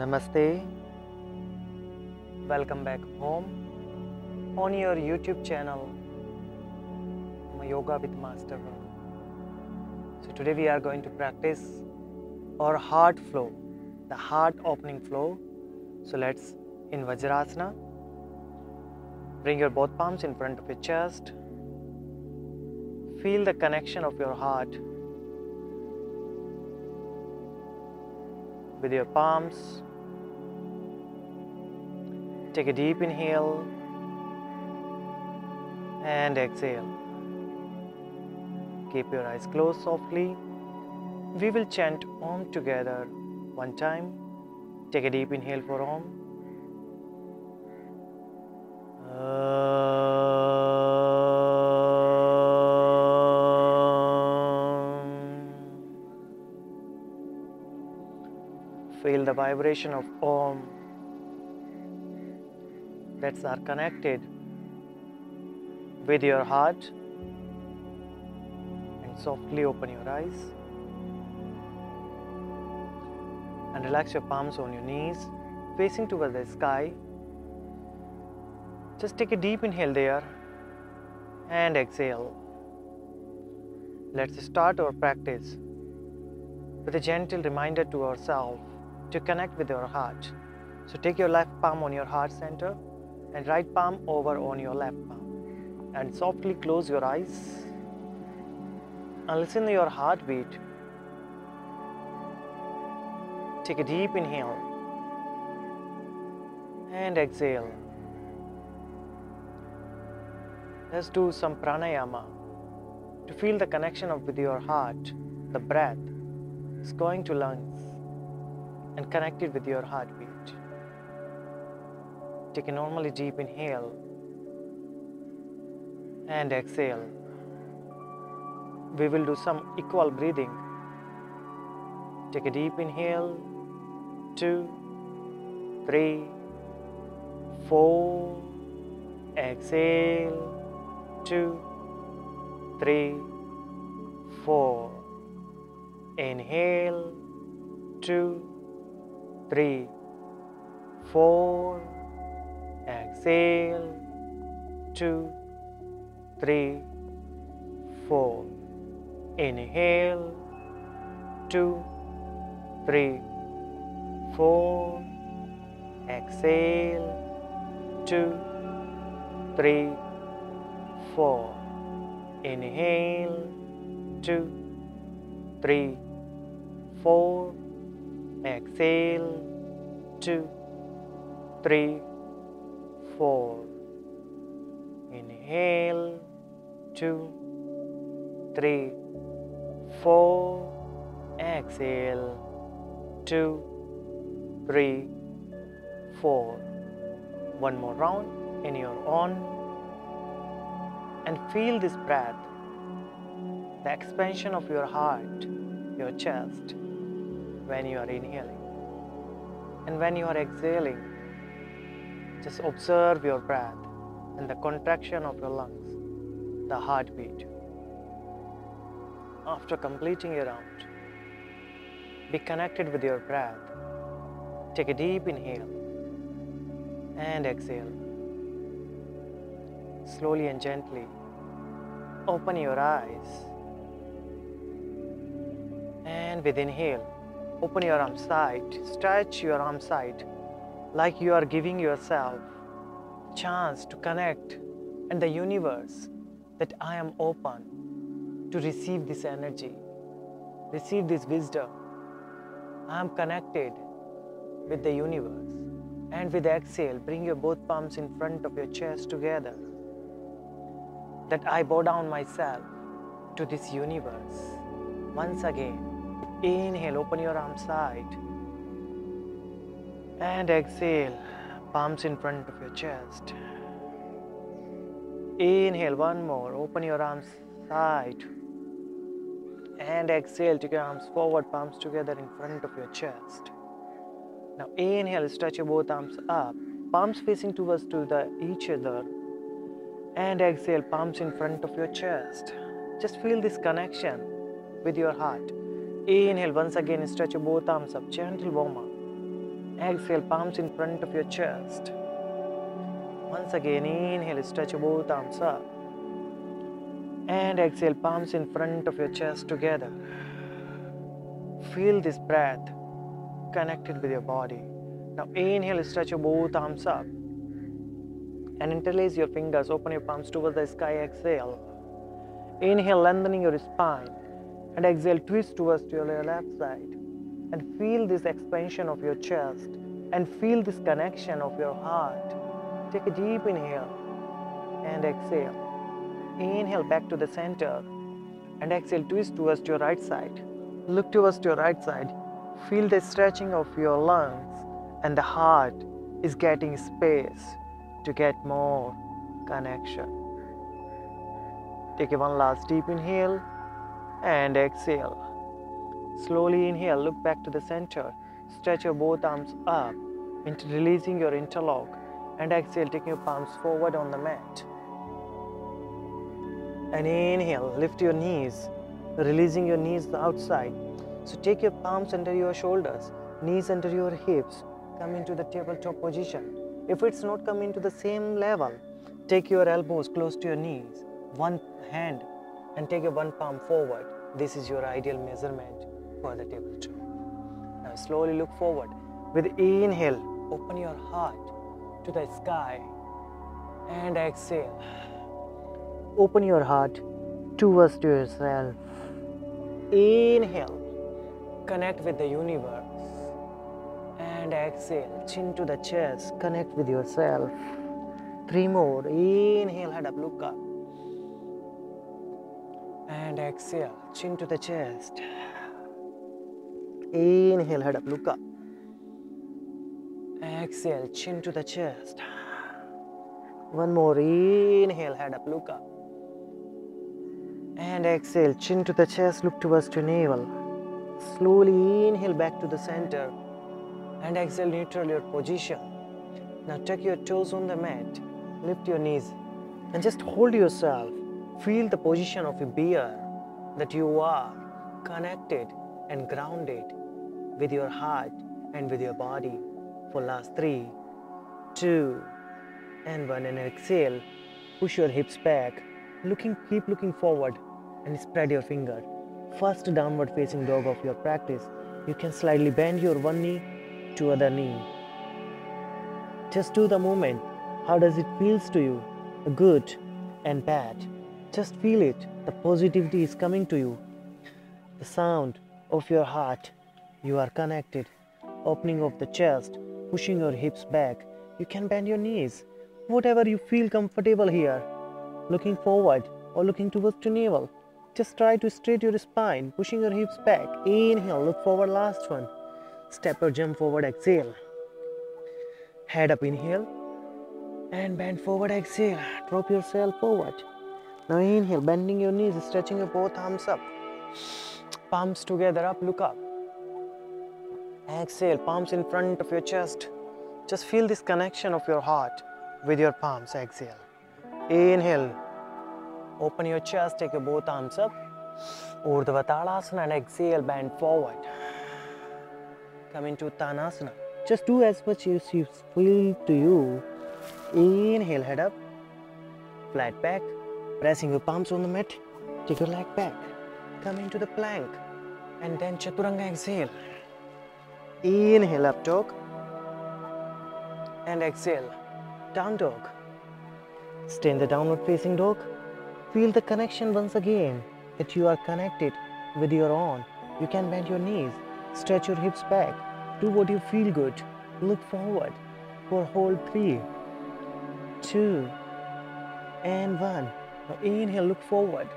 Namaste. Welcome back home on your YouTube channel, Yoga with Master. So, today we are going to practice our heart flow, the heart opening flow. So, let's in Vajrasana. Bring your both palms in front of your chest. Feel the connection of your heart with your palms. Take a deep inhale and exhale. Keep your eyes closed softly. We will chant Om together one time. Take a deep inhale for Om. Feel the vibration of Om that are connected with your heart. And softly open your eyes. And relax your palms on your knees facing towards the sky. Just take a deep inhale there and exhale. Let's start our practice with a gentle reminder to ourselves to connect with our heart. So take your left palm on your heart center and right palm over on your left palm. And softly close your eyes and listen to your heartbeat. Take a deep inhale and exhale. Let's do some pranayama to feel the connection of with your heart. The breath is going to lungs and connected with your heartbeat Take a normally deep inhale and exhale. We will do some equal breathing. Take a deep inhale, two, three, four. Exhale, two, three, four. Inhale, two, three, four exhale. Two three four. Inhale. Two three four. Exhale. Two three four. Inhale. Two three four. Exhale. Two three four. Inhale, two, three, four. Exhale, two, three, four. One more round in your own. And feel this breath, the expansion of your heart, your chest, when you are inhaling. And when you are exhaling, just observe your breath and the contraction of your lungs, the heartbeat. After completing your round, be connected with your breath. Take a deep inhale and exhale. Slowly and gently open your eyes. And with inhale, open your arm side, stretch your arm side like you are giving yourself chance to connect and the universe that I am open to receive this energy, receive this wisdom. I am connected with the universe. And with exhale, bring your both palms in front of your chest together. That I bow down myself to this universe. Once again, inhale, open your arms side and exhale, palms in front of your chest. Inhale, one more, open your arms side. And exhale, take your arms forward, palms together in front of your chest. Now inhale, stretch your both arms up, palms facing towards to the each other. And exhale, palms in front of your chest. Just feel this connection with your heart. Inhale, once again, stretch your both arms up, gentle warm up Exhale, palms in front of your chest. Once again, inhale, stretch both arms up. And exhale, palms in front of your chest together. Feel this breath connected with your body. Now inhale, stretch both arms up. And interlace your fingers, open your palms towards the sky, exhale. Inhale, lengthening your spine. And exhale, twist towards your left side. And feel this expansion of your chest. And feel this connection of your heart. Take a deep inhale and exhale. Inhale back to the center. And exhale, twist towards your right side. Look towards your right side. Feel the stretching of your lungs and the heart is getting space to get more connection. Take one last deep inhale and exhale. Slowly inhale, look back to the center. Stretch your both arms up, into releasing your interlock. And exhale, taking your palms forward on the mat. And inhale, lift your knees, releasing your knees outside. So take your palms under your shoulders, knees under your hips, come into the tabletop position. If it's not coming to the same level, take your elbows close to your knees, one hand, and take your one palm forward. This is your ideal measurement for the tabletop. Now slowly look forward. With inhale, open your heart to the sky and exhale. Open your heart towards to yourself. Inhale, connect with the universe. And exhale, chin to the chest, connect with yourself. Three more. Inhale, head up, look up. And exhale, chin to the chest. Inhale, head up, look up. Exhale, chin to the chest. One more. Inhale, head up, look up. And exhale, chin to the chest, look towards your navel. Slowly inhale back to the center. And exhale, neutral your position. Now tuck your toes on the mat, lift your knees, and just hold yourself. Feel the position of a bear that you are connected and grounded with your heart and with your body for last three, two, and one. And exhale, push your hips back, looking, keep looking forward, and spread your finger. First downward facing dog of your practice. You can slightly bend your one knee to other knee. Just do the movement. How does it feels to you? Good and bad. Just feel it. The positivity is coming to you. The sound of your heart. You are connected. Opening of the chest, pushing your hips back. You can bend your knees. Whatever you feel comfortable here. Looking forward or looking towards the navel. Just try to straight your spine, pushing your hips back. Inhale, look forward, last one. Step or jump forward, exhale. Head up, inhale. And bend forward, exhale. Drop yourself forward. Now inhale, bending your knees, stretching your both arms up. Palms together up, look up. Exhale, palms in front of your chest. Just feel this connection of your heart with your palms. Exhale. Inhale. Open your chest, take your both arms up. Urdhva Tadasana and exhale, bend forward. Come into Uttanasana. Just do as much as you feel to you. Inhale, head up. Flat back. Pressing your palms on the mat. Take your leg back. Come into the plank. And then Chaturanga exhale. Inhale, up dog. And exhale, down dog. Stay in the downward facing dog. Feel the connection once again that you are connected with your own. You can bend your knees, stretch your hips back, do what you feel good. Look forward for hold three, two, and one. Now inhale, look forward,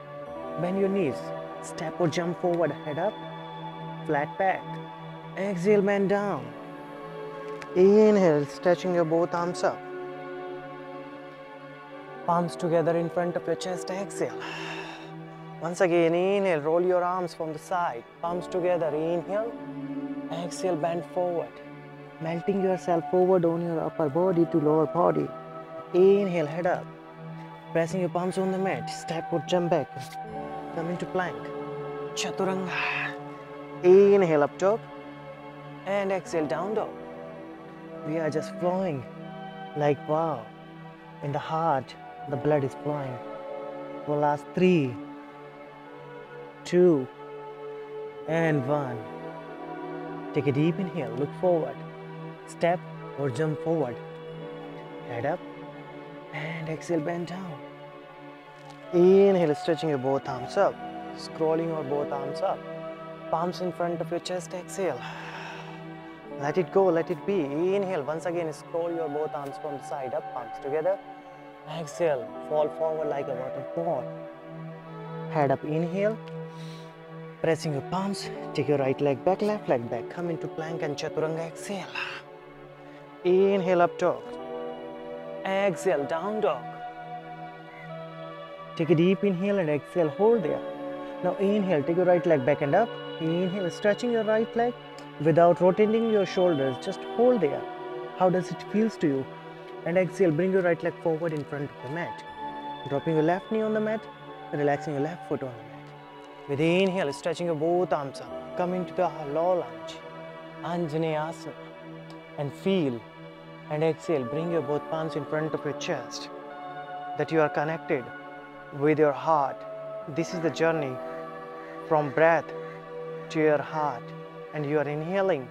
bend your knees, step or jump forward, head up, flat back. Exhale, bend down. Inhale, stretching your both arms up. Palms together in front of your chest. Exhale. Once again, inhale, roll your arms from the side. Palms together. Inhale. Exhale, bend forward. Melting yourself forward on your upper body to lower body. Inhale, head up. Pressing your palms on the mat. Step or jump back. Come into plank. Chaturanga. Inhale up dog. And exhale, down dog. we are just flowing like wow. In the heart, the blood is flowing. For last three, two, and one. Take a deep inhale, look forward, step or jump forward. Head up and exhale, bend down. Inhale, stretching your both arms up, scrolling your both arms up, palms in front of your chest, exhale. Let it go, let it be. Inhale, once again, scroll your both arms from the side up, palms together. Exhale, fall forward like a waterfall. Head up, inhale. Pressing your palms, take your right leg back, left leg back. Come into plank and chaturanga, exhale. Inhale, up dog. Exhale, down dog. Take a deep inhale and exhale, hold there. Now inhale, take your right leg back and up. Inhale, stretching your right leg without rotating your shoulders, just hold there. How does it feels to you? And exhale, bring your right leg forward in front of the mat. Dropping your left knee on the mat, relaxing your left foot on the mat. With inhale, stretching your both arms up, come into the low lunge, Anjaneyasana, and feel. And exhale, bring your both palms in front of your chest, that you are connected with your heart. This is the journey from breath to your heart, and you are inhaling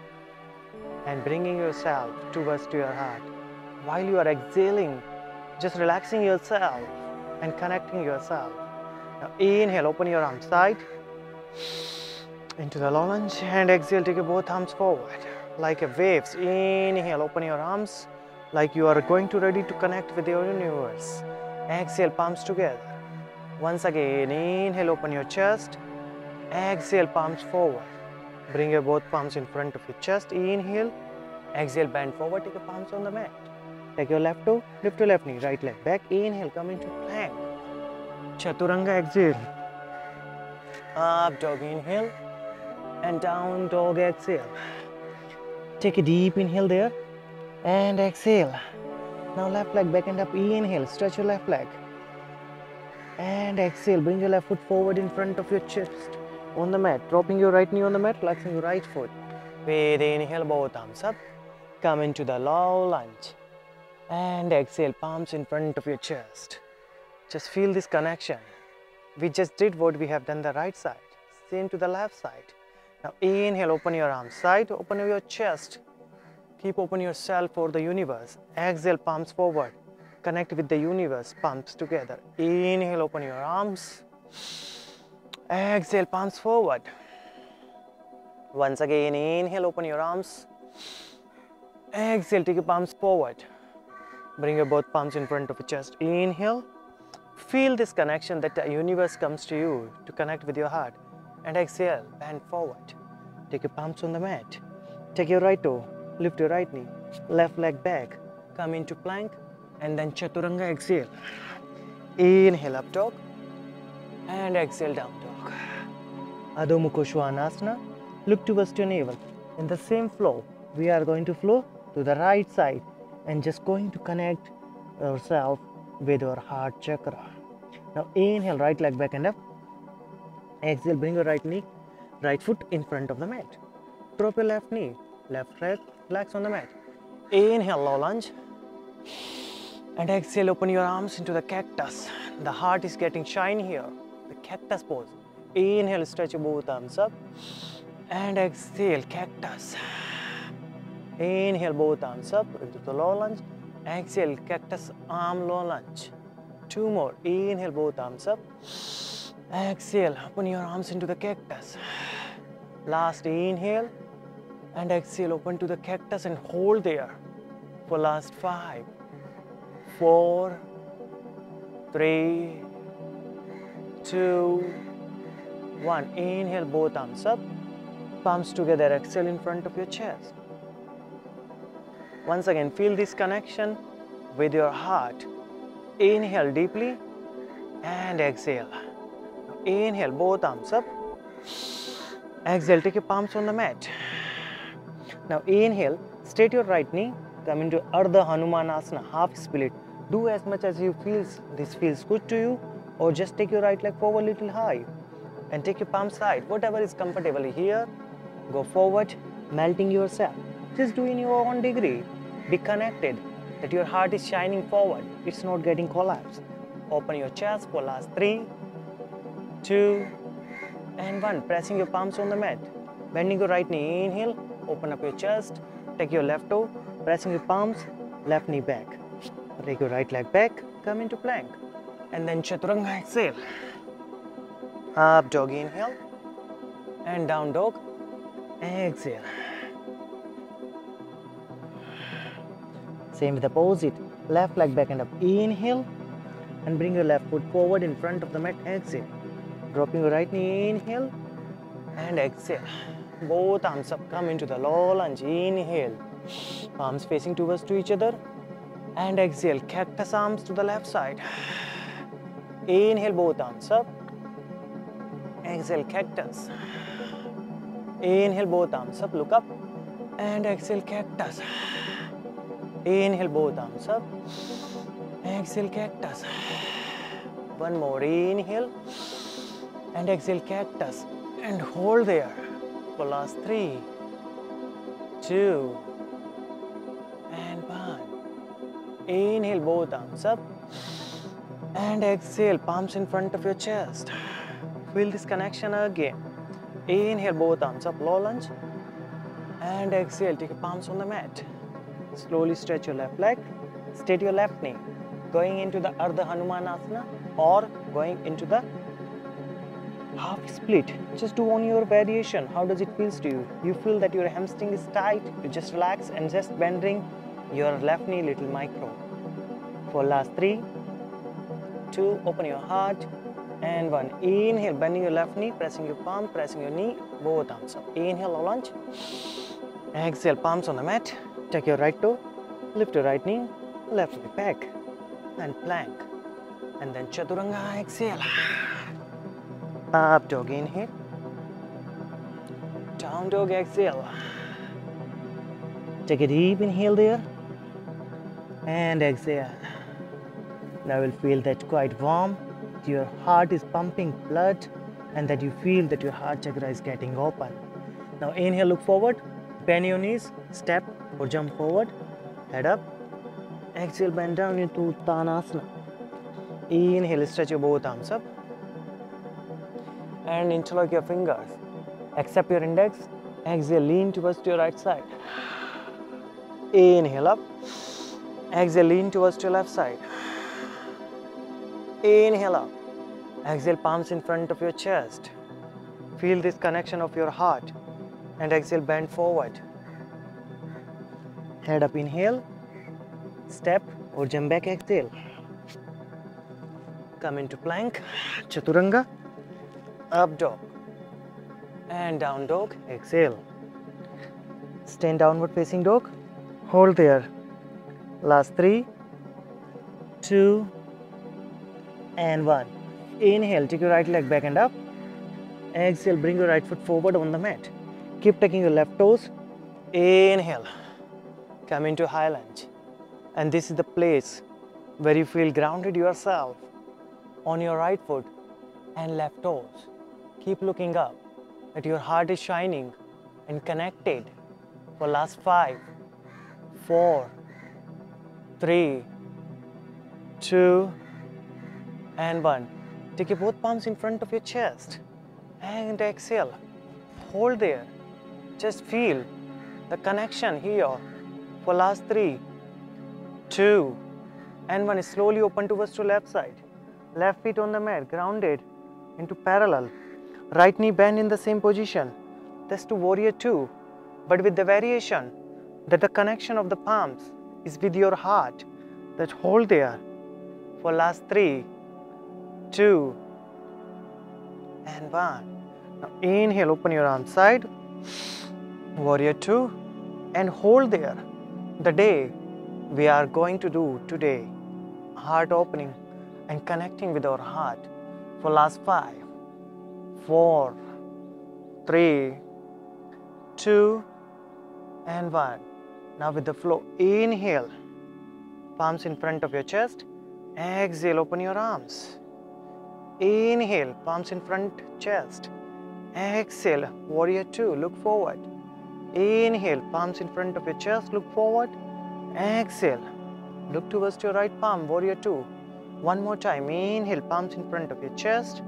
and bringing yourself towards to your heart. While you are exhaling, just relaxing yourself and connecting yourself. Now inhale, open your arms side into the low lunge and exhale, take both arms forward like a waves. Inhale, open your arms like you are going to ready to connect with your universe. Exhale, palms together. Once again, inhale, open your chest. Exhale, palms forward. Bring your both palms in front of your chest. Inhale, exhale, bend forward, take your palms on the mat. Take your left toe, lift your left knee, right leg back. Inhale, come into plank. Chaturanga, exhale. Up dog, inhale. And down dog, exhale. Take a deep inhale there. And exhale. Now left leg back and up. Inhale, stretch your left leg. And exhale, bring your left foot forward in front of your chest on the mat. Dropping your right knee on the mat, relaxing your right foot. With inhale, both arms up. Come into the low lunge. And exhale, palms in front of your chest. Just feel this connection. We just did what we have done the right side. Same to the left side. Now inhale, open your arms side, open your chest. Keep open yourself for the universe. Exhale, palms forward. Connect with the universe, palms together. Inhale, open your arms. Exhale, palms forward. Once again, inhale, open your arms. Exhale, take your palms forward. Bring your both palms in front of your chest. Inhale. Feel this connection that the universe comes to you to connect with your heart. And exhale, bend forward. Take your palms on the mat. Take your right toe, lift your right knee, left leg back. Come into plank and then chaturanga exhale. Inhale up dog and exhale down dog. Adho Mukha Svanasana. Look towards your navel. In the same flow, we are going to flow to the right side and just going to connect ourselves with your heart chakra. Now inhale, right leg back and up. Exhale, bring your right knee, right foot in front of the mat. Drop your left knee, left leg, relax on the mat. Inhale, low lunge. And exhale, open your arms into the cactus. The heart is getting shiny here. The cactus pose. Inhale, stretch both arms up. And exhale, cactus. Inhale, both arms up into the low lunge. Exhale, cactus arm low lunge. Two more. Inhale, both arms up. Exhale, open your arms into the cactus. Last inhale and exhale, open to the cactus and hold there for last five, four, three, two, one. Inhale, both arms up, palms together, exhale in front of your chest. Once again, feel this connection with your heart. Inhale deeply and exhale. Inhale, both arms up. Exhale, take your palms on the mat. Now inhale, straight your right knee, come into Ardha Hanumanasana, half split. Do as much as you feels this feels good to you, or just take your right leg forward a little high and take your palm side, whatever is comfortable here. Go forward, melting yourself. Just do in your own degree. Be connected that your heart is shining forward. It's not getting collapsed. Open your chest for last three, two, and one. Pressing your palms on the mat. Bending your right knee. Inhale. Open up your chest. Take your left toe. Pressing your palms. Left knee back. Take your right leg back. Come into plank. And then chaturanga exhale. Up dog inhale. And down dog. Exhale. Same with the opposite. Left leg back and up. Inhale. And bring your left foot forward in front of the mat. Exhale. Dropping your right knee. Inhale. And exhale. Both arms up. Come into the low lunge. Inhale. Palms facing towards to each other. And exhale. Cactus arms to the left side. Inhale. Both arms up. Exhale. Cactus. Inhale. Both arms up. Look up. And exhale. Cactus. Inhale, both arms up. Exhale, cactus. One more. Inhale. And exhale, cactus. And hold there for last three, two, and one. Inhale, both arms up. And exhale, palms in front of your chest. Feel this connection again. Inhale, both arms up, low lunge. And exhale, take your palms on the mat. Slowly stretch your left leg, straight your left knee, going into the Ardha Hanumanasana or going into the half split. Just do on your variation. How does it feel to you? You feel that your hamstring is tight, you just relax and just bending your left knee little micro. For last three, two, open your heart, and one. Inhale, bending your left knee, pressing your palm, pressing your knee, both arms up. Inhale, low lunge. Exhale, palms on the mat. Take your right toe, lift your right knee, left leg back, and plank. And then chaturanga, exhale. Up dog, inhale. Down dog, exhale. Take a deep inhale there. And exhale. Now we'll feel that quite warm. Your heart is pumping blood and that you feel that your heart chakra is getting open. Now inhale, look forward, bend your knees, step or jump forward, head up. Exhale, bend down into Uttanasana. Inhale, stretch your both arms up and interlock your fingers. Accept your index. Exhale, lean towards to your right side. Inhale up. Exhale, lean towards to your left side. Inhale up. Exhale, palms in front of your chest. Feel this connection of your heart. And exhale, bend forward. Head up, inhale. Step or jump back, exhale. Come into plank, chaturanga, up dog, and down dog, exhale. Stand downward facing dog, hold there. Last three, two, and one. Inhale, take your right leg back and up. Exhale, bring your right foot forward on the mat. Keep taking your left toes. Inhale, come into high lunge. And this is the place where you feel grounded yourself on your right foot and left toes. Keep looking up, that your heart is shining and connected for last five, four, three, two, and one. Take both palms in front of your chest and exhale. Hold there. Just feel the connection here for last three, two, and one. Slowly open towards to left side. Left feet on the mat, grounded into parallel. Right knee bend in the same position. That's to warrior two, but with the variation that the connection of the palms is with your heart. That hold there for last three, two, and one. Now inhale, open your arm side, warrior two, and hold there. The day we are going to do today, heart opening and connecting with our heart for last five, four, three, two, and one. Now with the flow, inhale, palms in front of your chest. Exhale, open your arms. Inhale, palms in front, chest. Exhale, warrior two, look forward. Inhale, palms in front of your chest, look forward. Exhale. Look towards your right palm, warrior two. One more time. Inhale, palms in front of your chest.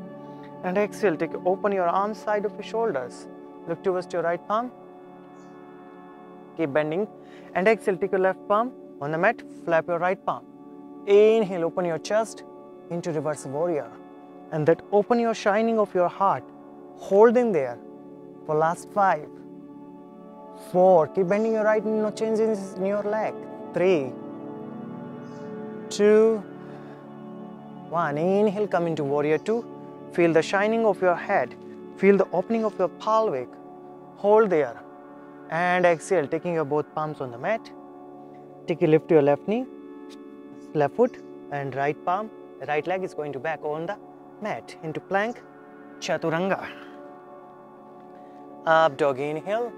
And exhale, take open your arms side of your shoulders. Look towards your right palm. Keep bending. And exhale, take your left palm on the mat, flap your right palm. Inhale, open your chest into reverse warrior. And that open your shining of your heart. Hold in there for last five, four. Keep bending your right knee, no changes in your leg. Three, two, one. Inhale, come into warrior two. Feel the shining of your head. Feel the opening of your pelvic. Hold there. And exhale, taking your both palms on the mat. Take a lift to your left knee, left foot, and right palm. Right leg is going to back on the mat into plank, chaturanga. Up dog inhale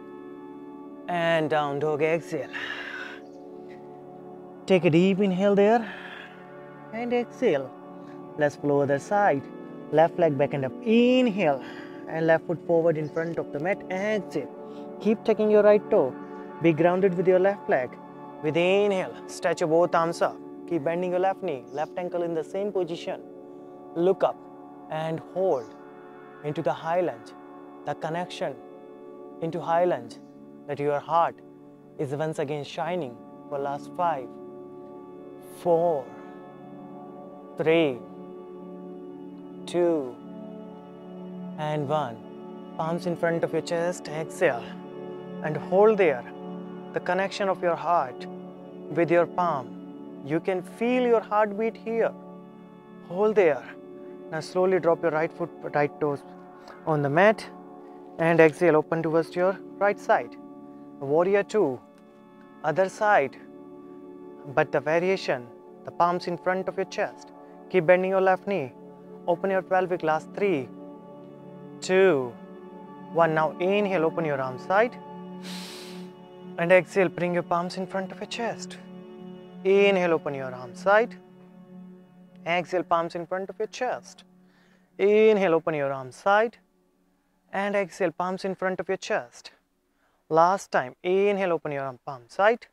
and down dog exhale. Take a deep inhale there and exhale. Let's flow other side. Left leg back and up. Inhale and left foot forward in front of the mat. Exhale. Keep taking your right toe. Be grounded with your left leg. With inhale, stretch your both arms up. Keep bending your left knee, left ankle in the same position. Look up and hold into the high lunge. The connection into high lunge that your heart is once again shining for last five, four, three, two, and one. Palms in front of your chest, exhale, and hold there the connection of your heart with your palm. You can feel your heartbeat here. Hold there. Now slowly drop your right foot, right toes on the mat and exhale, open towards your right side. Warrior two, other side, but the variation, the palms in front of your chest. Keep bending your left knee. Open your pelvic, last three, two, one. Now inhale, open your arm side. And exhale, bring your palms in front of your chest. Inhale, open your arm side. Exhale, palms in front of your chest. Inhale, open your arm side. And exhale, palms in front of your chest. Last time, inhale, open your arm, palm side.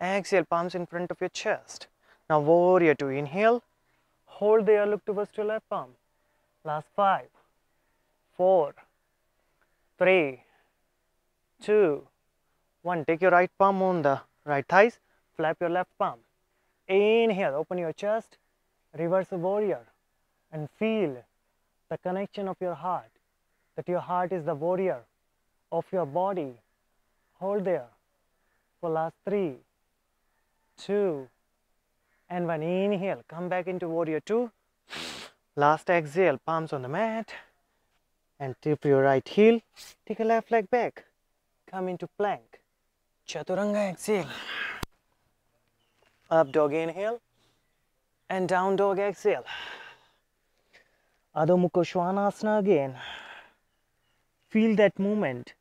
Exhale, palms in front of your chest. Now, warrior two, inhale. Hold the there, look towards your left palm. Last five, four, three, two, one. Take your right palm on the right thighs, flap your left palm. Inhale, open your chest, reverse warrior, and feel the connection of your heart. That your heart is the warrior of your body. Hold there for last three, two, and one. Inhale, come back into warrior two. Last exhale, palms on the mat, and tip your right heel. Take a left leg back. Come into plank. Chaturanga exhale. Up dog inhale and down dog exhale. Adho Mukha Svanasana again. Feel that movement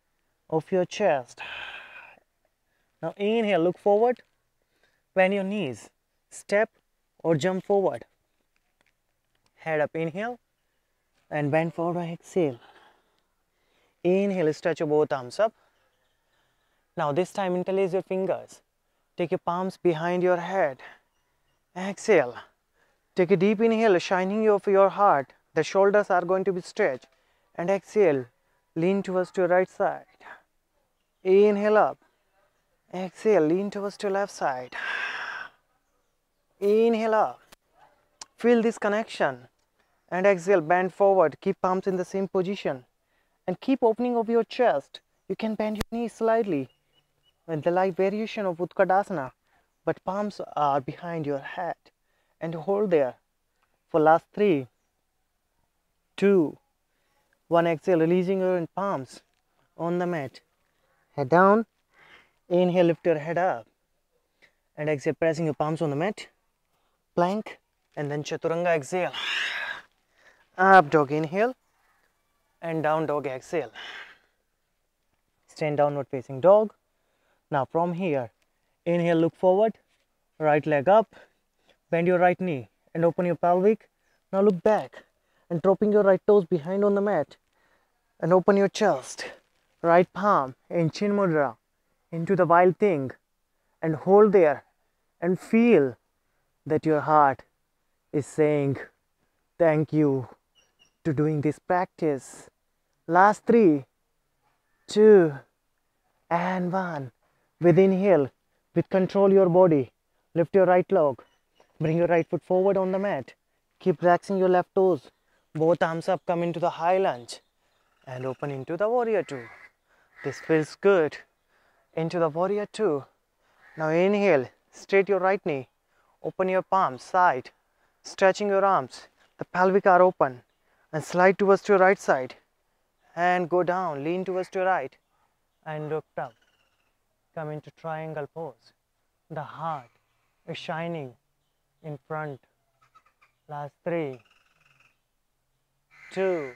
of your chest. Now inhale, look forward. Bend your knees. Step or jump forward. Head up, inhale and bend forward, exhale. Inhale, stretch your both arms up. Now this time interlace your fingers. Take your palms behind your head. Exhale. Take a deep inhale, shining of your heart. The shoulders are going to be stretched. And exhale. Lean towards your right side. Inhale up. Exhale, lean towards your left side. Inhale up. Feel this connection. And exhale, bend forward. Keep palms in the same position. And keep opening of your chest. You can bend your knees slightly with the light variation of Utkatasana, but palms are behind your head. And hold there for last three, two, one. Exhale, releasing your palms on the mat. Head down. Inhale, lift your head up. And exhale, pressing your palms on the mat. Plank. And then Chaturanga exhale. Up dog inhale. And down dog exhale. Stand downward facing dog. Now from here, inhale, look forward. Right leg up. Bend your right knee and open your pelvic. Now look back and dropping your right toes behind on the mat. And open your chest right palm in chin mudra into the wild thing and hold there and feel that your heart is saying thank you to doing this practice. Last three, two, and one. With inhale, with control your body, lift your right leg, bring your right foot forward on the mat. Keep relaxing your left toes. Both arms up, come into the high lunge and open into the warrior two. This feels good. Into the warrior two. Now inhale, straight your right knee, open your palms side, stretching your arms. The pelvic are open and slide towards your right side and go down, lean towards your right and look up. Come into triangle pose. The heart is shining in front. Last three, two,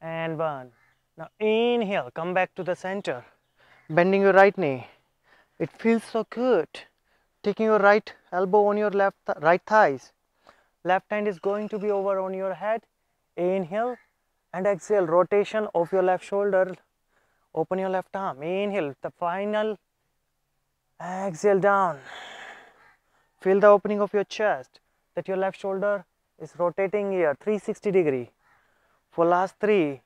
and one. Now inhale, come back to the center, bending your right knee. It feels so good. Taking your right elbow on your left th right thighs. Left hand is going to be over on your head. Inhale and exhale, rotation of your left shoulder. Open your left arm. Inhale, the final. Exhale down. Feel the opening of your chest that your left shoulder is rotating here 360 degree. For last three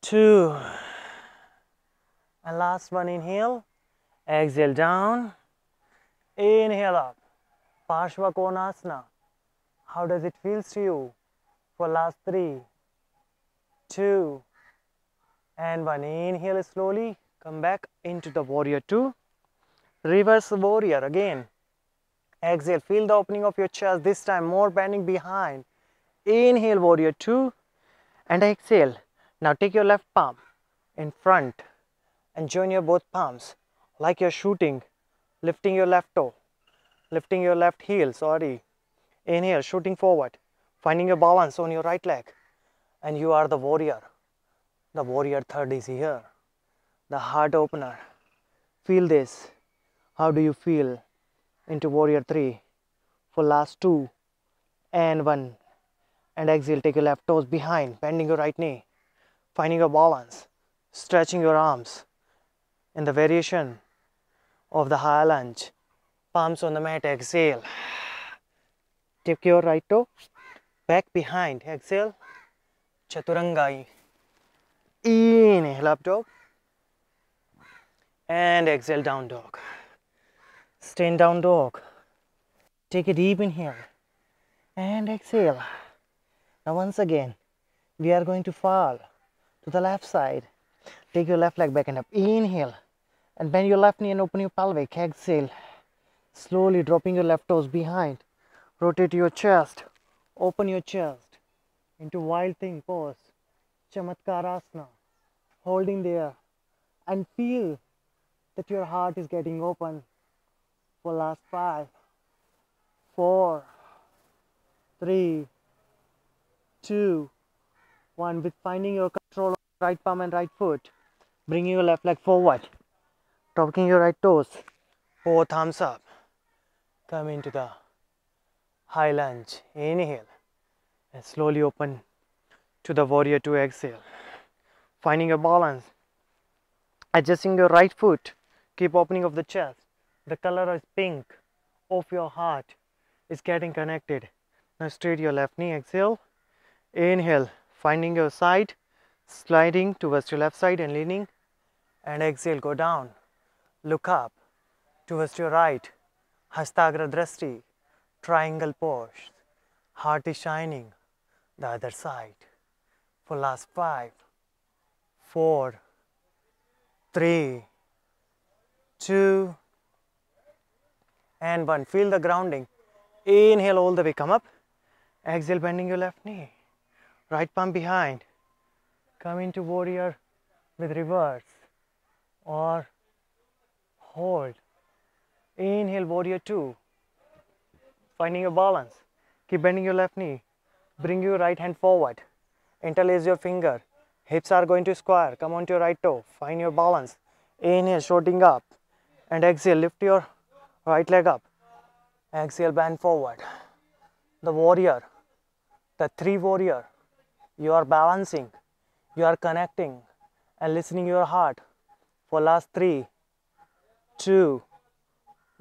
two and last one inhale exhale down inhale up. Parshva Konasana how does it feel to you? For last three two and one. Inhale slowly come back into the warrior two reverse warrior again. Exhale feel the opening of your chest this time more bending behind. Inhale warrior two and exhale. Now take your left palm in front and join your both palms like you're shooting lifting your left toe lifting your left heel sorry. Inhale shooting forward finding your balance on your right leg. And you are the warrior. The warrior third is here. The heart opener. Feel this how do you feel into warrior 3 for last 2 and 1 and exhale take your left toes behind bending your right knee finding your balance stretching your arms in the variation of the high lunge. Palms on the mat exhale. Take your right toe back behind exhale. Chaturanga inhale up dog and exhale down dog Stand down dog. Take a deep inhale and exhale. Now once again, we are going to fall to the left side. Take your left leg back and up. Inhale and bend your left knee and open your pelvic. Exhale. Slowly dropping your left toes behind. Rotate your chest. Open your chest into wild thing pose. Chamatkarasana. Holding there and feel that your heart is getting open for last five, four, three, two, one. With finding your control on right palm and right foot, bringing your left leg forward, talking your right toes, four thumbs up. Come into the high lunge. Inhale and slowly open to the warrior two exhale. Finding your balance, adjusting your right foot, keep opening of the chest the color is pink. Of your heart. Is getting connected. Now straight your left knee exhale. Inhale finding your side sliding towards your left side and leaning. And exhale go down. Look up towards your right. Hastagra drashti triangle pose. Heart is shining the other side. For last five four three two and one. Feel the grounding. Inhale all the way, come up. Exhale, bending your left knee. Right palm behind. Come into warrior with reverse or hold. Inhale, warrior two. Finding your balance. Keep bending your left knee. Bring your right hand forward. Interlace your finger. Hips are going to square. Come onto your right toe. Find your balance. Inhale, shooting up. And exhale, lift your right leg up exhale bend forward the warrior the three warrior you are balancing you are connecting and listening your heart for last three two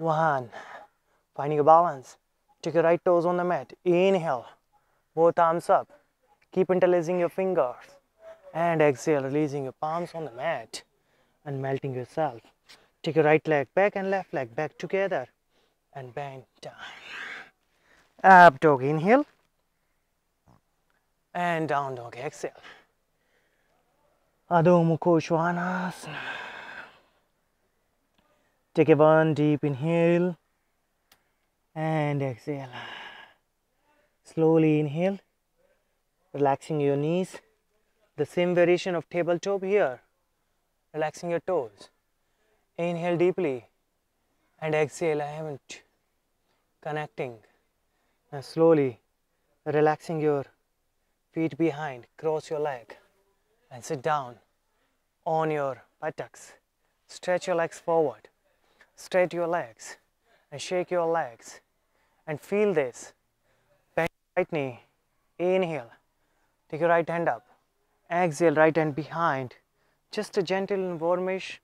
One. Finding a balance. Take your right toes on the mat. Inhale. Both arms up. Keep interlacing your fingers. And exhale, releasing your palms on the mat and melting yourself. Take your right leg back and left leg back together and bend down. Up dog, inhale. And down dog, exhale. Adho Mukha Svanasana. Take a one deep inhale and exhale. Slowly inhale, relaxing your knees. The same variation of tabletop here, relaxing your toes. Inhale deeply and exhale. I haven't connecting. Now slowly relaxing your feet behind, cross your leg and sit down on your buttocks. Stretch your legs forward straight your legs and shake your legs and feel this. Bend right knee, inhale, take your right hand up, exhale, right hand behind. Just a gentle and warmish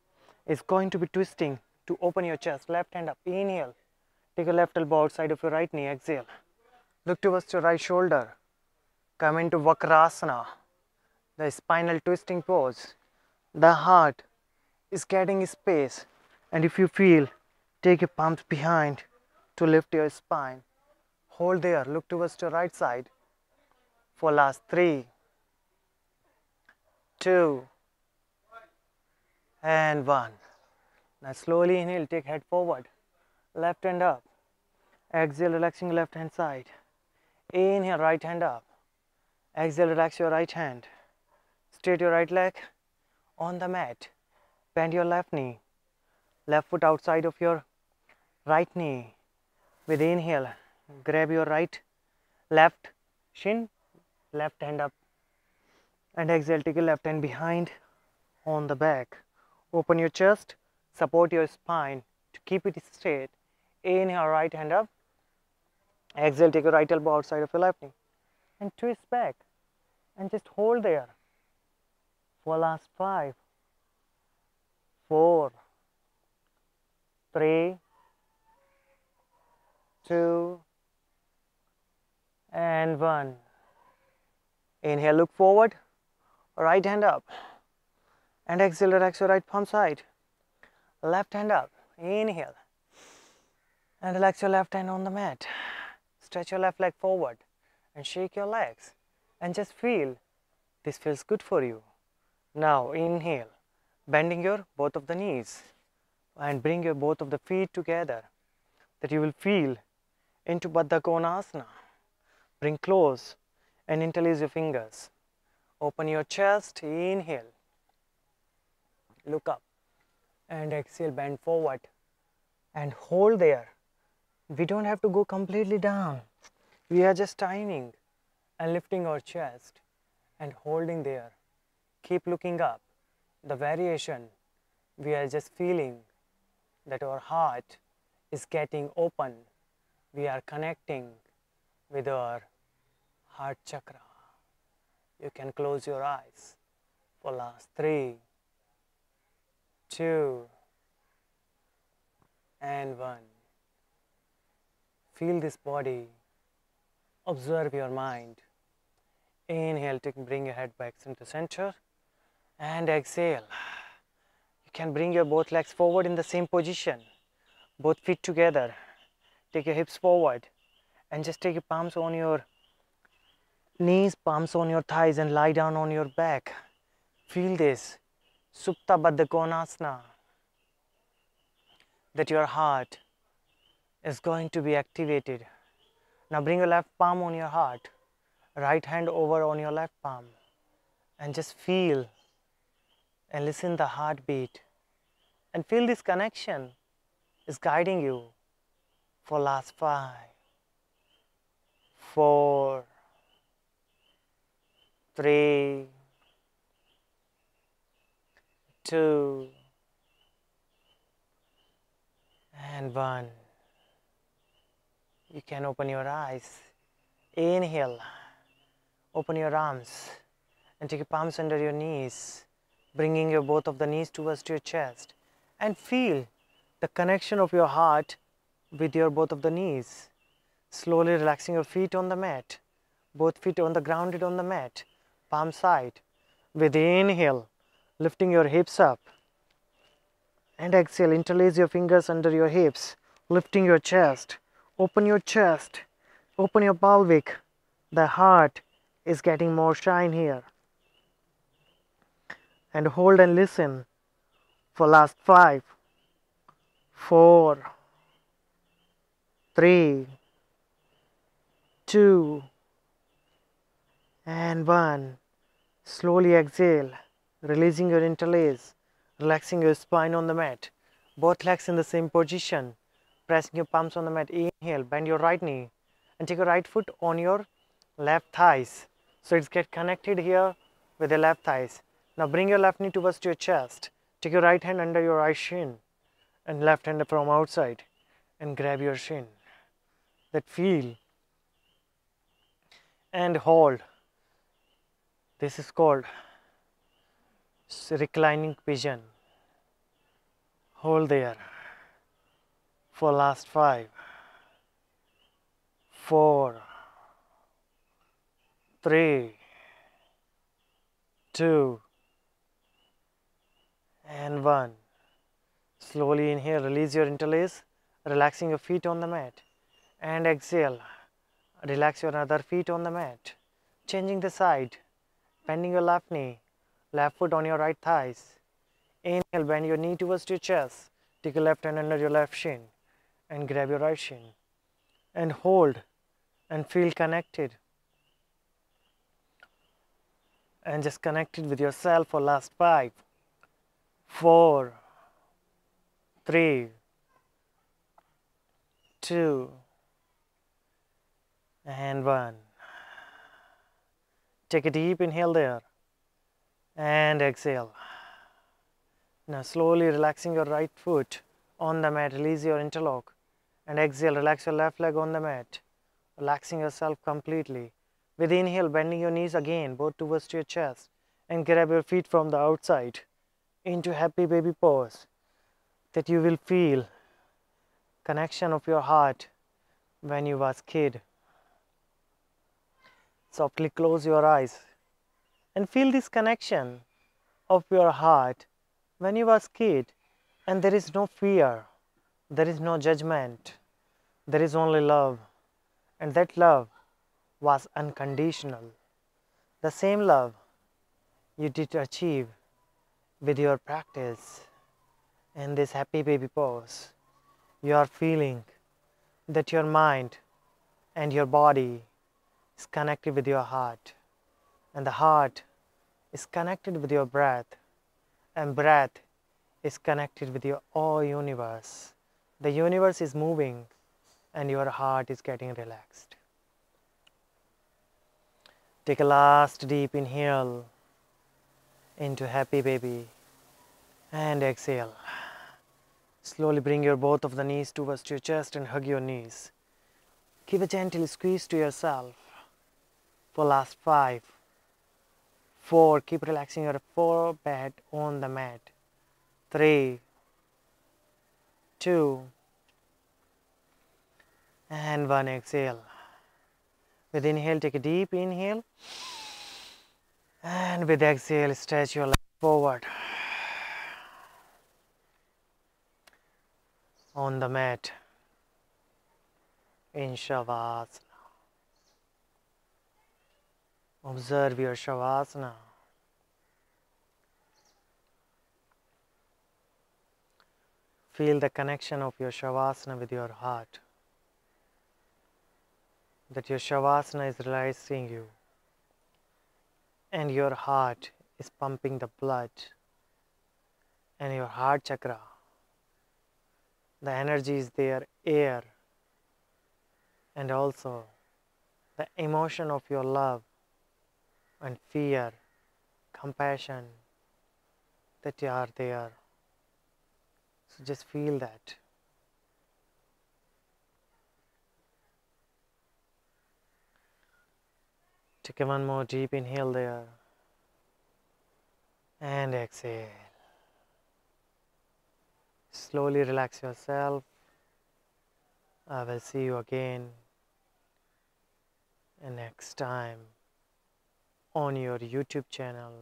is going to be twisting to open your chest. Left hand up, inhale, take your left elbow outside of your right knee, exhale. Look towards your right shoulder. Come into Vakrasana, the spinal twisting pose. The heart is getting space and if you feel take your palms behind to lift your spine hold there look towards your right side for last three two and one. Now slowly inhale take head forward. Left hand up. Exhale relaxing left hand side. Inhale right hand up. Exhale relax your right hand. Straight your right leg on the mat. Bend your left knee. Left foot outside of your right knee. With inhale grab your right left shin left hand up. And exhale take your left hand behind on the back open your chest support your spine to keep it straight. Inhale right hand up. Exhale take your right elbow outside of your left knee. And twist back. And just hold there. For last five four three, two, and one. Inhale, look forward, right hand up, and exhale, relax your right palm side. Left hand up, inhale, and relax your left hand on the mat. Stretch your left leg forward and shake your legs and just feel this feels good for you. Now inhale, bending your both of the knees and bring your both of the feet together that you will feel into Baddha Konasana. Bring close and interlace your fingers. Open your chest, inhale. Look up and exhale, bend forward and hold there. We don't have to go completely down. We are just timing and lifting our chest and holding there. Keep looking up. The variation we are just feeling that our heart is getting open. We are connecting with our heart chakra. You can close your eyes for last three, two, and one. Feel this body. Observe your mind. Inhale, take, bring your head back into center and exhale You can bring your both legs forward in the same position both feet together take your hips forward and just take your palms on your knees palms on your thighs and lie down on your back feel this supta baddha konasana that your heart is going to be activated. Now bring your left palm on your heart right hand over on your left palm and just feel and listen the heartbeat. And feel this connection is guiding you for last five, four, three, two, and one. You can open your eyes. Inhale. Open your arms and take your palms under your knees, bringing your both of the knees towards your chest and feel the connection of your heart with your both of the knees. Slowly relaxing your feet on the mat. Both feet on the grounded on the mat. Palm side. With inhale, lifting your hips up. And exhale, interlace your fingers under your hips, lifting your chest. Open your chest. Open your pelvic. The heart is getting more shine here. And hold and listen for last five, four, three, two, and one. Slowly exhale, releasing your interlace, relaxing your spine on the mat. Both legs in the same position, pressing your palms on the mat. Inhale, bend your right knee and take your right foot on your left thighs. So it's get connected here with the left thighs. Now bring your left knee towards your chest. Take your right hand under your right shin and left hand from outside and grab your shin. That feel and hold. This is called reclining pigeon. Hold there. For last five, four, three, two, and one. Slowly inhale, release your interlace, relaxing your feet on the mat, and exhale, relax your other feet on the mat, changing the side, bending your left knee, left foot on your right thighs. Inhale, bend your knee towards your chest, take your left hand under your left shin, and grab your right shin, and hold, and feel connected and just connect it with yourself for last five, four, three, two, and one. Take a deep inhale there and exhale. Now slowly relaxing your right foot on the mat, release your interlock and exhale, relax your left leg on the mat, relaxing yourself completely. With inhale, bending your knees again, both towards your chest, and grab your feet from the outside into happy baby pose. That you will feel connection of your heart when you was kid. Softly close your eyes and feel this connection of your heart when you was kid and there is no fear, there is no judgment, there is only love and that love was unconditional. The same love you did achieve with your practice in this happy baby pose. You are feeling that your mind and your body is connected with your heart, and the heart is connected with your breath, and breath is connected with your all universe. The universe is moving, and your heart is getting relaxed. Take a last deep inhale into happy baby and exhale. Slowly bring your both of the knees towards your chest and hug your knees. Give a gentle squeeze to yourself for last five, four. Keep relaxing your forehead on the mat. Three, two, and one. Exhale. With inhale, take a deep inhale. And with exhale, stretch your leg forward. On the mat in Shavasana. Observe your Shavasana. Feel the connection of your Shavasana with your heart. That your Shavasana is releasing you. And your heart is pumping the blood. And your heart chakra. The energy is there, air, and also the emotion of your love and fear, compassion that you are there. So just feel that. Take one more deep inhale there and exhale. Slowly relax yourself I will see you again next time on your YouTube channel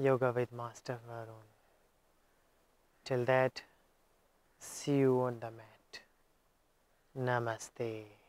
Yoga with Master Varun. Till that, see you on the mat. Namaste.